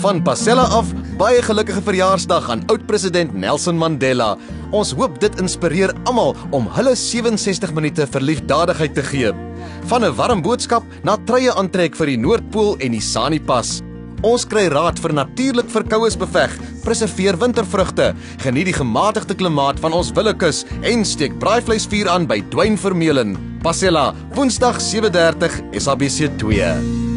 Van Pasella af, baie gelukkige verjaarsdag aan oud-president Nelson Mandela. Ons hoop dit inspireer almal om hulle 67 minute vir liefdadigheid te gee. Van 'n warm boodskap na treie aantrek vir die Noordpool en die Sanipas. Ons kry raad vir natuurlik verkoues beveg, preserveer wintervrugte, geniet die gematigde klimaat van ons Willekeus en steek braaivleisvuur aan by Dwyn Vermeulen. Pasella, Woensdag 7:30 SABC 2.